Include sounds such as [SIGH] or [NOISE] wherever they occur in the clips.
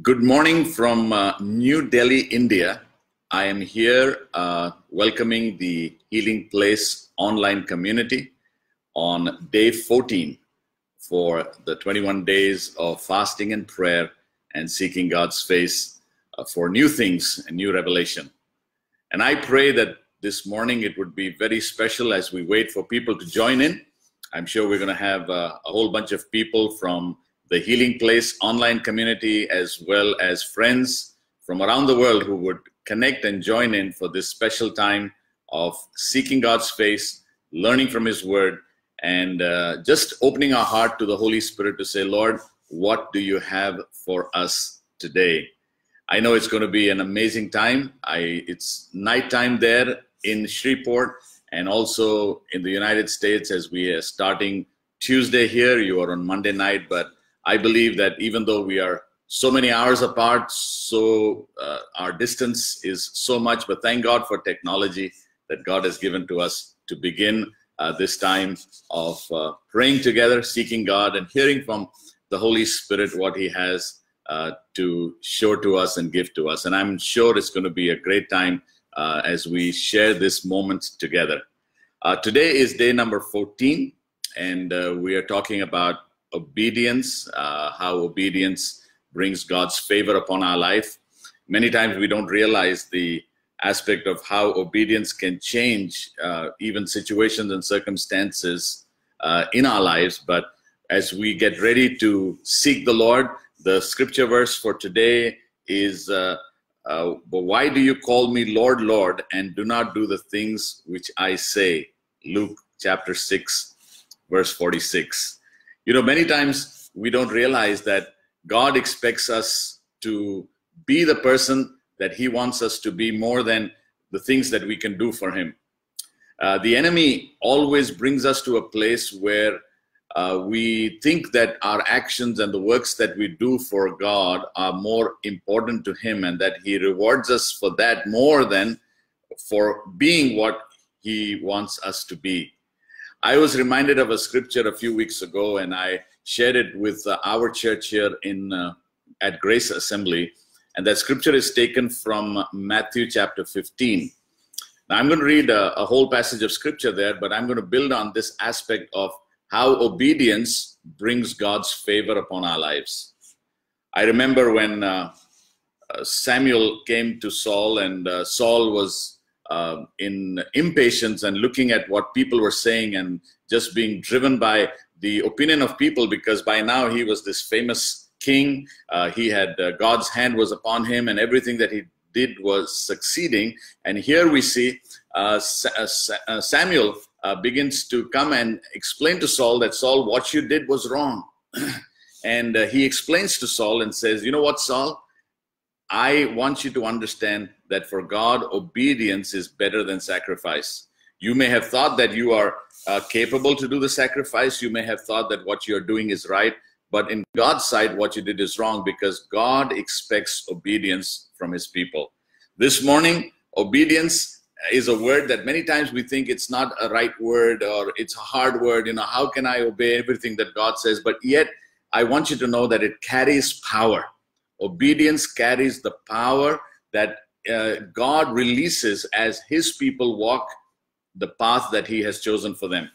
Good morning from uh, New Delhi, India. I am here uh, welcoming the Healing Place online community on day 14 for the 21 days of fasting and prayer and seeking God's face uh, for new things and new revelation. And I pray that this morning it would be very special as we wait for people to join in. I'm sure we're going to have uh, a whole bunch of people from the Healing Place online community, as well as friends from around the world who would connect and join in for this special time of seeking God's face, learning from His Word, and uh, just opening our heart to the Holy Spirit to say, Lord, what do you have for us today? I know it's going to be an amazing time. I, it's nighttime there in Shreveport and also in the United States as we are starting Tuesday here. You are on Monday night, but I believe that even though we are so many hours apart, so uh, our distance is so much, but thank God for technology that God has given to us to begin uh, this time of uh, praying together, seeking God, and hearing from the Holy Spirit what He has uh, to show to us and give to us. And I'm sure it's going to be a great time uh, as we share this moment together. Uh, today is day number 14, and we are talking about obedience, uh, how obedience brings God's favor upon our life. Many times we don't realize the aspect of how obedience can change uh, even situations and circumstances uh, in our lives. But as we get ready to seek the Lord, the scripture verse for today is uh, uh, why do you call me Lord, Lord, and do not do the things which I say? Luke chapter 6, verse 46 you know many times we don't realize that god expects us to be the person that he wants us to be more than the things that we can do for him uh, the enemy always brings us to a place where uh, we think that our actions and the works that we do for God are more important to Him and that He rewards us for that more than for being what He wants us to be. I was reminded of a scripture a few weeks ago, and I shared it with uh, our church here in uh, at Grace Assembly, and that scripture is taken from Matthew chapter 15. Now, I'm going to read a, a whole passage of scripture there, but I'm going to build on this aspect of how obedience brings God's favor upon our lives. I remember when uh, uh Samuel came to Saul, and uh, Saul was uh, in impatience and looking at what people were saying and just being driven by the opinion of people because by now he was this famous king. Uh, he had uh, god's hand was upon him and everything that he did was succeeding. And here we see uh, uh, uh, samuel begins to come and explain to saul that saul what you did was wrong. [CLEARS THROAT] And he explains to saul and says you know what saul i want you to understand that for God, obedience is better than sacrifice. You may have thought that you are uh, capable to do the sacrifice. You may have thought that what you're doing is right. But in God's sight, what you did is wrong because God expects obedience from his people. This morning, obedience is a word that many times we think it's not a right word or it's a hard word. You know, how can I obey everything that God says? But yet, I want you to know that it carries power. Obedience carries the power that uh, God releases as his people walk the path that he has chosen for them.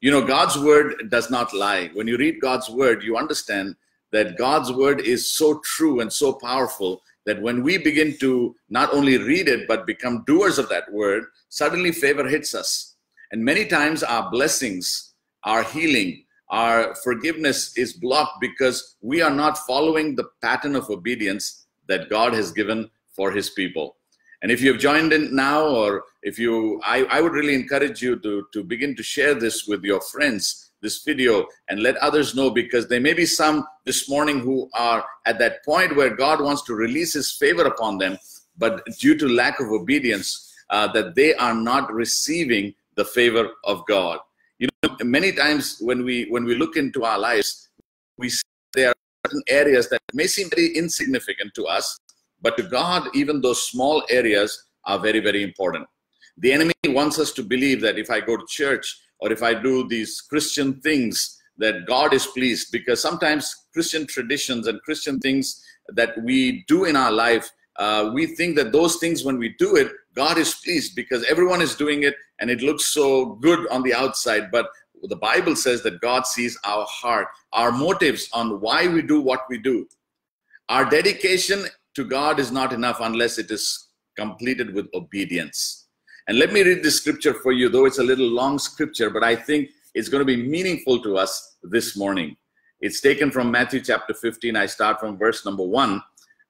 You know, God's word does not lie. When you read God's word, you understand that God's word is so true and so powerful that when we begin to not only read it, but become doers of that word, suddenly favor hits us. And many times our blessings, our healing, our forgiveness is blocked because we are not following the pattern of obedience that God has given for his people. And if you've joined in now, or if you, I, I would really encourage you to, to begin to share this with your friends, this video, and let others know because there may be some this morning who are at that point where God wants to release his favor upon them, but due to lack of obedience, uh, that they are not receiving the favor of God. You know, many times when we when we look into our lives, we see there are certain areas that may seem very insignificant to us, but to God, even those small areas are very, very important. The enemy wants us to believe that if I go to church or if I do these Christian things, that God is pleased because sometimes Christian traditions and Christian things that we do in our life, uh, we think that those things, when we do it, God is pleased because everyone is doing it and it looks so good on the outside. But the Bible says that God sees our heart, our motives on why we do what we do. Our dedication to God is not enough unless it is completed with obedience. And let me read this scripture for you, though it's a little long scripture, but I think it's going to be meaningful to us this morning. It's taken from Matthew chapter 15. I start from verse number one.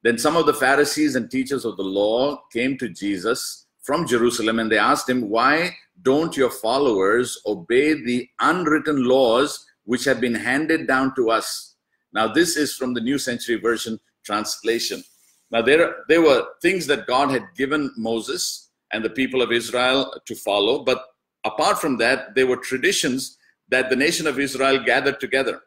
Then some of the Pharisees and teachers of the law came to Jesus from Jerusalem and they asked him, Why don't your followers obey the unwritten laws which have been handed down to us? Now, this is from the New Century Version translation. Now, there, there were things that God had given Moses and the people of Israel to follow, but apart from that, there were traditions that the nation of Israel gathered together.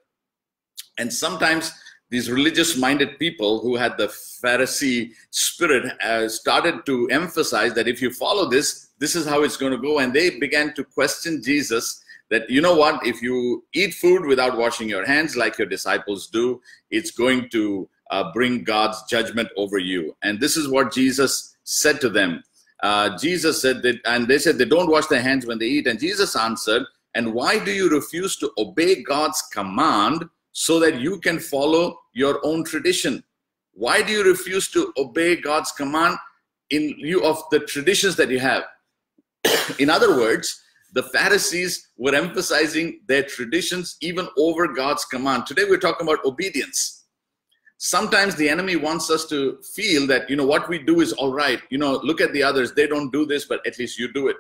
And sometimes these religious minded people who had the Pharisee spirit uh, started to emphasize that if you follow this, this is how it's going to go. And they began to question Jesus that, you know what, if you eat food without washing your hands like your disciples do, it's going to uh, bring God's judgment over you. And this is what Jesus said to them. Uh, Jesus said that, and they said they don't wash their hands when they eat. And Jesus answered, And why do you refuse to obey God's command? So that you can follow your own tradition. Why do you refuse to obey God's command in lieu of the traditions that you have? [COUGHS] in other words, the Pharisees were emphasizing their traditions even over God's command. Today we're talking about obedience. Sometimes the enemy wants us to feel that, you know, what we do is all right. You know, look at the others. They don't do this, but at least you do it.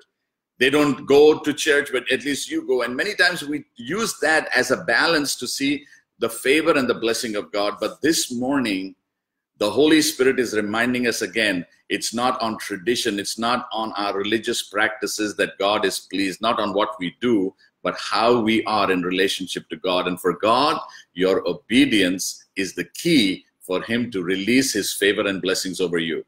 They don't go to church, but at least you go. And many times we use that as a balance to see the favor and the blessing of God. But this morning, the Holy Spirit is reminding us again it's not on tradition, it's not on our religious practices that God is pleased, not on what we do, but how we are in relationship to God. And for God, your obedience is the key for Him to release His favor and blessings over you.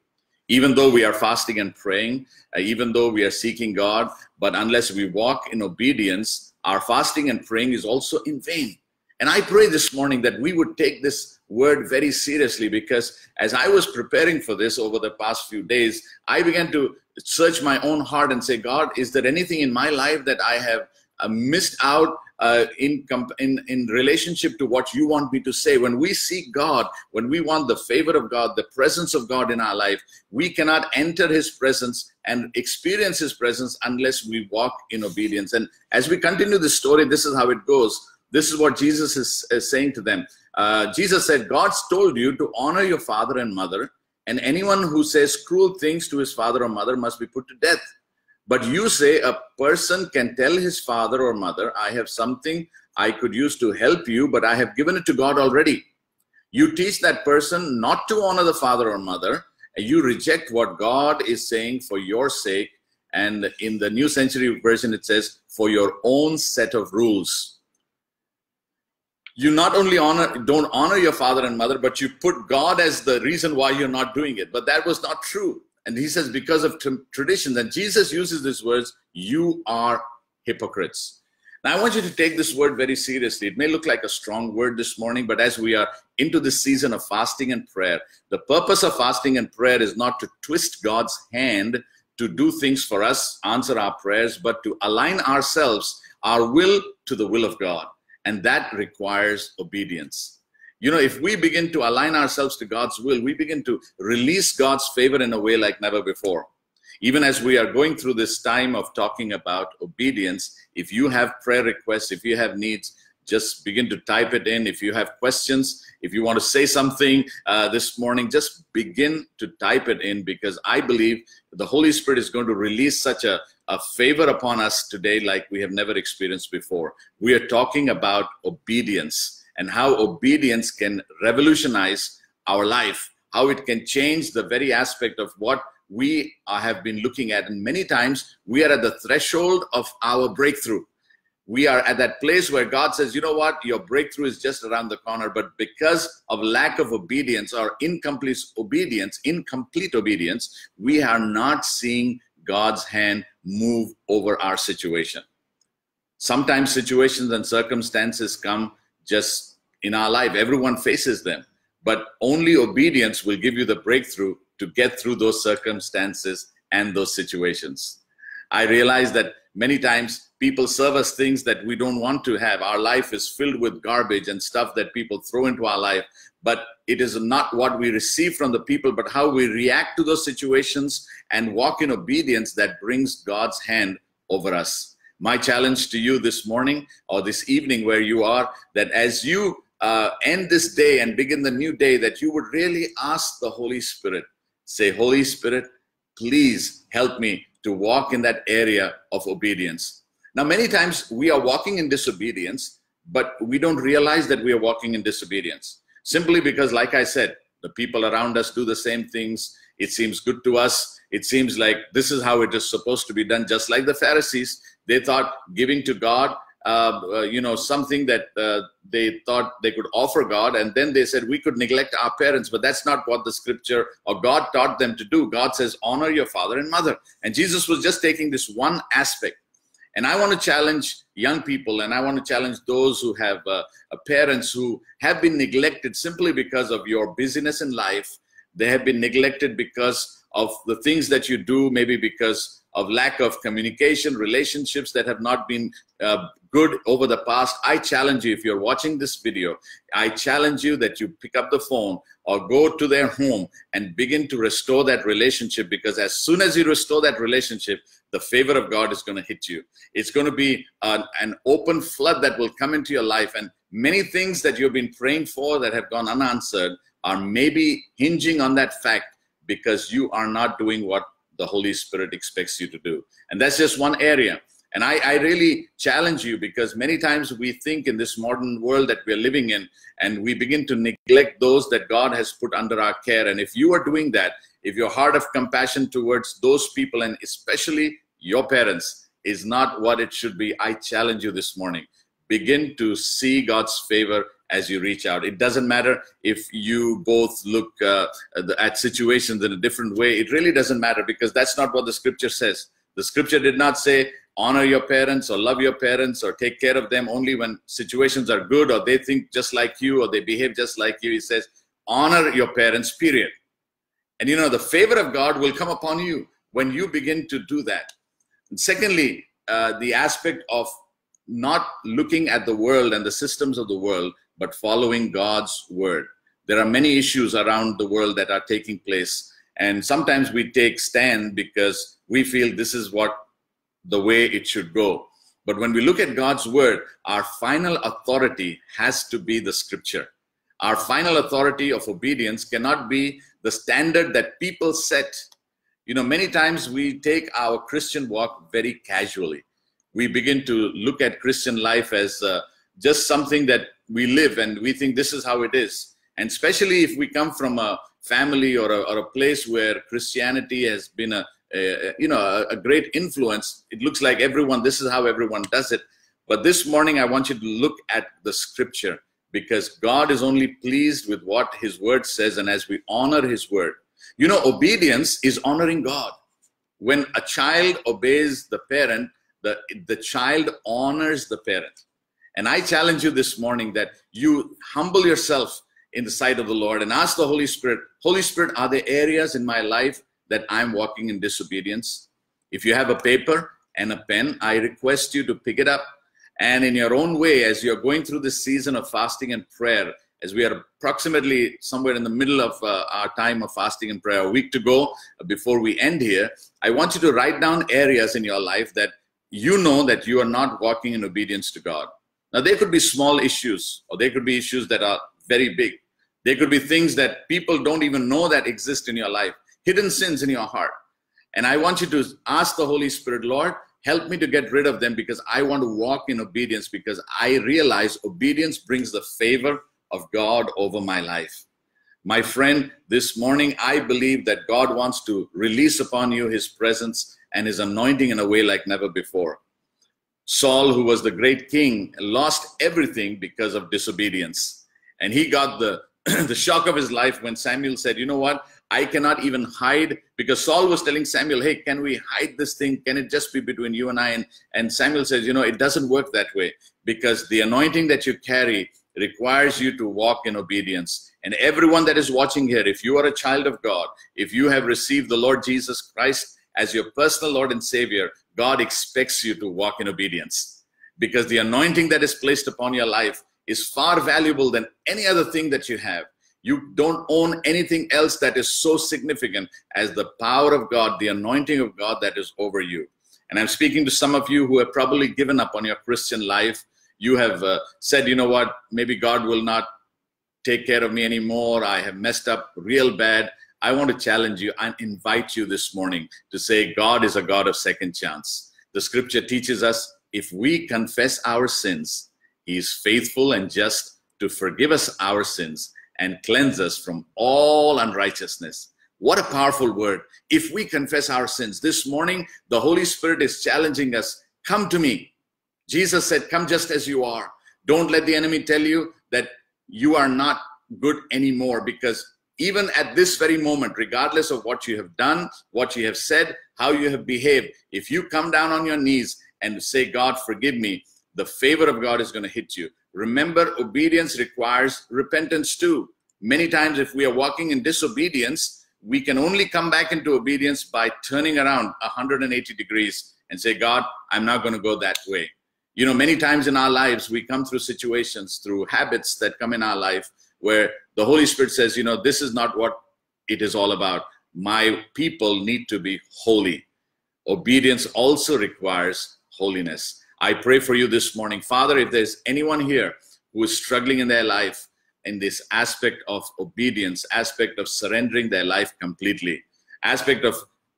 Even though we are fasting and praying, uh, even though we are seeking God, but unless we walk in obedience, our fasting and praying is also in vain. And I pray this morning that we would take this word very seriously because as I was preparing for this over the past few days, I began to search my own heart and say, God, is there anything in my life that I have uh, missed out uh, in, in, in relationship to what you want me to say. When we seek God, when we want the favor of God, the presence of God in our life, we cannot enter His presence and experience His presence unless we walk in obedience. And as we continue the story, this is how it goes. This is what Jesus is, is saying to them. Uh, Jesus said, God's told you to honor your father and mother, and anyone who says cruel things to his father or mother must be put to death. But you say a person can tell his father or mother, I have something I could use to help you, but I have given it to God already. You teach that person not to honor the father or mother, and you reject what God is saying for your sake. And in the New Century Version, it says, for your own set of rules you not only honor don't honor your father and mother but you put god as the reason why you're not doing it. But that was not true. And he says because of traditions and jesus uses these words you are hypocrites. Now i want you to take this word very seriously. It may look like a strong word this morning but as we are into this season of fasting and prayer the purpose of fasting and prayer is not to twist god's hand to do things for us answer our prayers but to align ourselves our will to the will of god and that requires obedience. You know, if we begin to align ourselves to God's will, we begin to release God's favor in a way like never before. Even as we are going through this time of talking about obedience, if you have prayer requests, if you have needs, just begin to type it in. If you have questions, if you want to say something uh, this morning, just begin to type it in because I believe the Holy Spirit is going to release such a, a favor upon us today like we have never experienced before. We are talking about obedience and how obedience can revolutionize our life, how it can change the very aspect of what we have been looking at. And many times we are at the threshold of our breakthrough we are at that place where God says, you know what, your breakthrough is just around the corner. But because of lack of obedience or incomplete obedience, incomplete obedience, we are not seeing God's hand move over our situation. Sometimes situations and circumstances come just in our life. Everyone faces them, but only obedience will give you the breakthrough to get through those circumstances and those situations. I realize that many times people serve us things that we don't want to have. Our life is filled with garbage and stuff that people throw into our life, but it is not what we receive from the people, but how we react to those situations and walk in obedience that brings God's hand over us my challenge to you this morning or this evening where you are that as you uh, end this day and begin the new day that you would really ask the holy spirit say holy spirit please help me to walk in that area of obedience. Now many times we are walking in disobedience but we don't realize that we are walking in disobedience. Simply because like i said the people around us do the same things. It seems good to us. It seems like this is how it is supposed to be done just like the pharisees. They thought giving to God, uh, you know, something that uh, they thought they could offer God. And then they said, we could neglect our parents, but that's not what the scripture or God taught them to do. God says, honor your father and mother. And Jesus was just taking this one aspect. And I want to challenge young people and I want to challenge those who have uh, parents who have been neglected simply because of your busyness in life. They have been neglected because of the things that you do, maybe because of lack of communication, relationships that have not been uh, good over the past. I challenge you, if you're watching this video, I challenge you that you pick up the phone or go to their home and begin to restore that relationship because as soon as you restore that relationship, the favor of God is going to hit you. It's going to be an, an open flood that will come into your life. And many things that you've been praying for that have gone unanswered are maybe hinging on that fact because you are not doing what the Holy Spirit expects you to do. And that's just one area. And I, I, really challenge you because many times we think in this modern world that we're living in, and we begin to neglect those that God has put under our care. And if you are doing that, if your heart of compassion towards those people, and especially your parents, is not what it should be, I challenge you this morning. Begin to see God's favor as you reach out. It doesn't matter if you both look uh, at situations in a different way. It really doesn't matter because that's not what the scripture says. The scripture did not say honor your parents or love your parents or take care of them only when situations are good or they think just like you or they behave just like you. He says honor your parents, period. And you know, the favor of God will come upon you when you begin to do that. And secondly, uh, the aspect of not looking at the world and the systems of the world, but following God's word. There are many issues around the world that are taking place. And sometimes we take stand because we feel this is what the way it should go. But when we look at God's word, our final authority has to be the scripture. Our final authority of obedience cannot be the standard that people set. You know, many times we take our Christian walk very casually. We begin to look at Christian life as uh, just something that we live and we think this is how it is. And especially if we come from a family or a, or a place where Christianity has been a, a you know a, a great influence, it looks like everyone this is how everyone does it. But this morning I want you to look at the scripture because God is only pleased with what his word says and as we honor his word. You know obedience is honoring God. When a child obeys the parent, the, the child honors the parent and I challenge you this morning that you humble yourself in the sight of the Lord and ask the Holy Spirit, Holy Spirit, are there areas in my life that I'm walking in disobedience? If you have a paper and a pen, I request you to pick it up and in your own way, as you're going through this season of fasting and prayer, as we are approximately somewhere in the middle of uh, our time of fasting and prayer, a week to go before we end here, I want you to write down areas in your life that you know that you are not walking in obedience to God. Now, there could be small issues, or there could be issues that are very big. There could be things that people don't even know that exist in your life, hidden sins in your heart. And I want you to ask the Holy Spirit, Lord, help me to get rid of them because I want to walk in obedience because I realize obedience brings the favor of God over my life. My friend, this morning I believe that God wants to release upon you his presence and his anointing in a way like never before. Saul, who was the great king, lost everything because of disobedience. And he got the, [CLEARS THROAT] the shock of his life when Samuel said, You know what? I cannot even hide because Saul was telling Samuel, Hey, can we hide this thing? Can it just be between you and I? And, and Samuel says, You know, it doesn't work that way because the anointing that you carry requires you to walk in obedience. And everyone that is watching here, if you are a child of God, if you have received the Lord Jesus Christ as your personal Lord and Savior, God expects you to walk in obedience because the anointing that is placed upon your life is far valuable than any other thing that you have. You don't own anything else that is so significant as the power of God, the anointing of God that is over you. And I'm speaking to some of you who have probably given up on your Christian life. You have uh, said, you know what, maybe God will not take care of me anymore. I have messed up real bad. I want to challenge you and invite you this morning to say, God is a God of second chance. The scripture teaches us if we confess our sins, He is faithful and just to forgive us our sins and cleanse us from all unrighteousness. What a powerful word. If we confess our sins this morning, the Holy Spirit is challenging us come to me. Jesus said, Come just as you are. Don't let the enemy tell you that you are not good anymore because even at this very moment, regardless of what you have done, what you have said, how you have behaved, if you come down on your knees and say, God, forgive me, the favor of God is going to hit you. Remember, obedience requires repentance too. Many times, if we are walking in disobedience, we can only come back into obedience by turning around 180 degrees and say, God, I'm not going to go that way. You know, many times in our lives, we come through situations, through habits that come in our life where the Holy Spirit says, you know, this is not what it is all about. My people need to be holy. Obedience also requires holiness. I pray for you this morning. Father, if there's anyone here who is struggling in their life in this aspect of obedience, aspect of surrendering their life completely, aspect of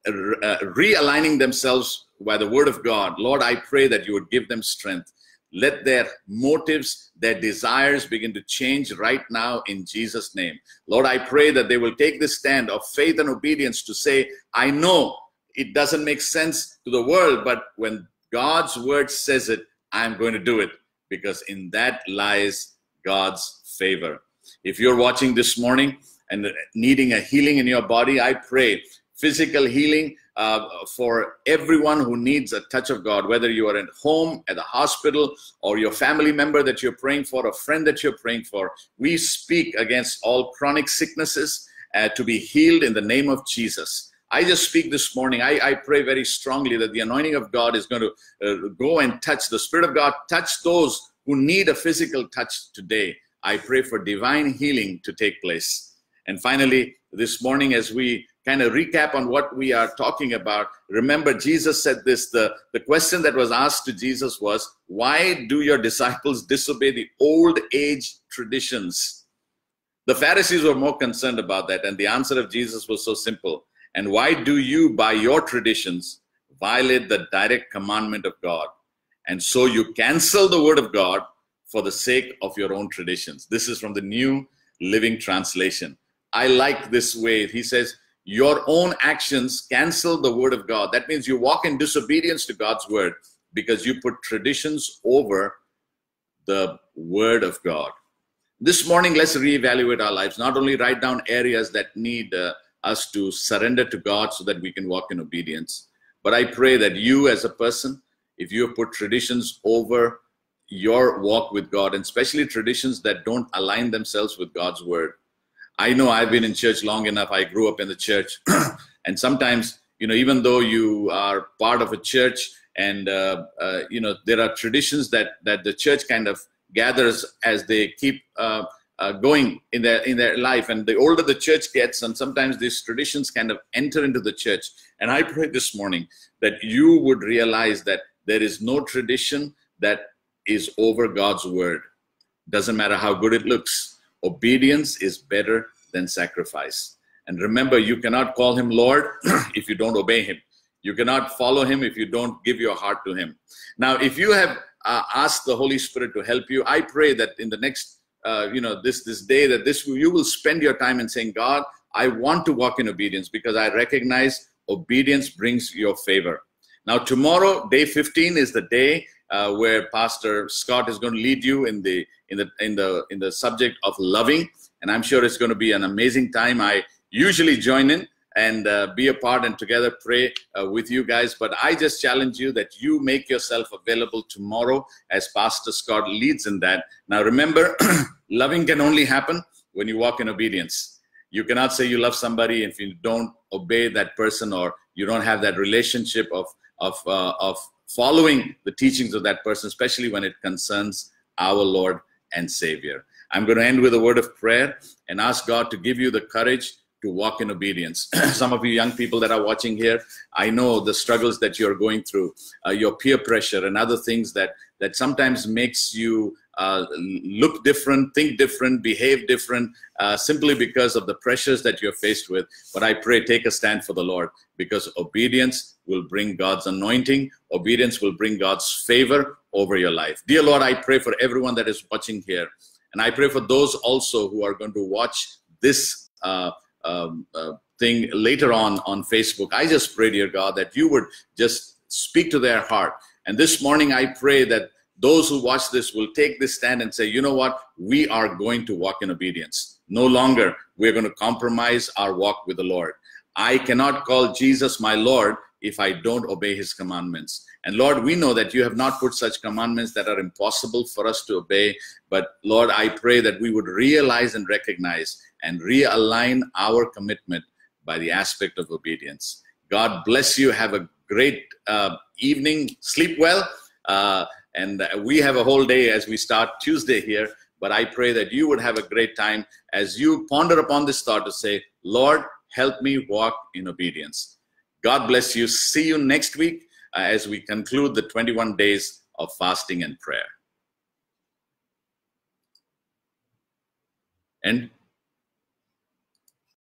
uh, realigning themselves by the word of God, Lord, I pray that you would give them strength. Let their motives, their desires begin to change right now in Jesus' name. Lord, I pray that they will take this stand of faith and obedience to say, I know it doesn't make sense to the world, but when God's word says it, I'm going to do it because in that lies God's favor. If you're watching this morning and needing a healing in your body, I pray physical healing uh, for everyone who needs a touch of God, whether you are at home, at the hospital, or your family member that you're praying for, a friend that you're praying for. We speak against all chronic sicknesses uh, to be healed in the name of Jesus. I just speak this morning. I, I pray very strongly that the anointing of God is going to uh, go and touch the Spirit of God, touch those who need a physical touch today. I pray for divine healing to take place. And finally, this morning, as we kind of recap on what we are talking about, remember Jesus said this the, the question that was asked to Jesus was, Why do your disciples disobey the old age traditions? The Pharisees were more concerned about that, and the answer of Jesus was so simple and why do you, by your traditions, violate the direct commandment of God? And so you cancel the word of God for the sake of your own traditions. This is from the New Living Translation. I like this way. He says, Your own actions cancel the word of God. That means you walk in disobedience to God's word because you put traditions over the word of God. This morning, let's reevaluate our lives. Not only write down areas that need uh, us to surrender to God so that we can walk in obedience. But I pray that you, as a person, if you have put traditions over your walk with God, and especially traditions that don't align themselves with God's word. I know I've been in church long enough. I grew up in the church. [CLEARS THROAT] and sometimes, you know, even though you are part of a church and, uh, uh, you know, there are traditions that, that the church kind of gathers as they keep uh, uh, going in their in their life and the older the church gets and sometimes these traditions kind of enter into the church and i pray this morning that you would realize that there is no tradition that is over god's word doesn't matter how good it looks obedience is better than sacrifice. And remember you cannot call him lord [CLEARS THROAT] if you don't obey him. You cannot follow him if you don't give your heart to him. Now if you have uh, asked the holy spirit to help you i pray that in the next uh, you know this this day that this you will spend your time in saying god i want to walk in obedience because i recognize obedience brings your favor. Now tomorrow day 15 is the day uh, where pastor scott is going to lead you in the in the in the in the subject of loving and i'm sure it's going to be an amazing time i usually join in and uh, be a part and together pray uh, with you guys. But I just challenge you that you make yourself available tomorrow as Pastor Scott leads in that. Now, remember, [CLEARS THROAT] loving can only happen when you walk in obedience. You cannot say you love somebody if you don't obey that person or you don't have that relationship of, of, uh, of following the teachings of that person, especially when it concerns our Lord and Savior. I'm going to end with a word of prayer and ask God to give you the courage to walk in obedience. [CLEARS THROAT] Some of you young people that are watching here, I know the struggles that you're going through, uh, your peer pressure and other things that that sometimes makes you uh, look different, think different, behave different, uh, simply because of the pressures that you're faced with. But I pray, take a stand for the Lord, because obedience will bring God's anointing. Obedience will bring God's favor over your life. Dear Lord, I pray for everyone that is watching here, and I pray for those also who are going to watch this. Uh, um, uh, thing later on on Facebook. I just pray, dear God, that you would just speak to their heart. And this morning, I pray that those who watch this will take this stand and say, you know what? We are going to walk in obedience. No longer we're going to compromise our walk with the Lord. I cannot call Jesus my Lord if I don't obey his commandments. And Lord, we know that you have not put such commandments that are impossible for us to obey. But Lord, I pray that we would realize and recognize and realign our commitment by the aspect of obedience. God bless you. Have a great uh, evening. Sleep well. Uh, and we have a whole day as we start Tuesday here. But I pray that you would have a great time as you ponder upon this thought to say, Lord, help me walk in obedience. God bless you. See you next week uh, as we conclude the 21 days of fasting and prayer. And